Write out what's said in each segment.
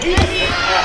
いいです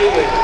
Fourteen,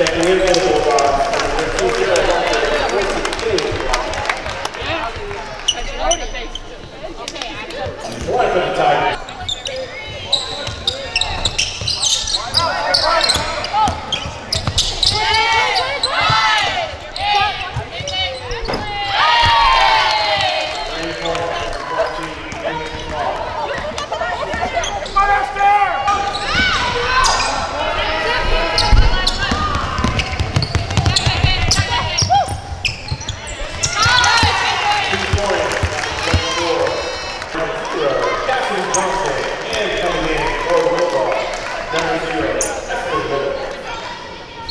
In for the Bulldogs, number 15, for the Tigers.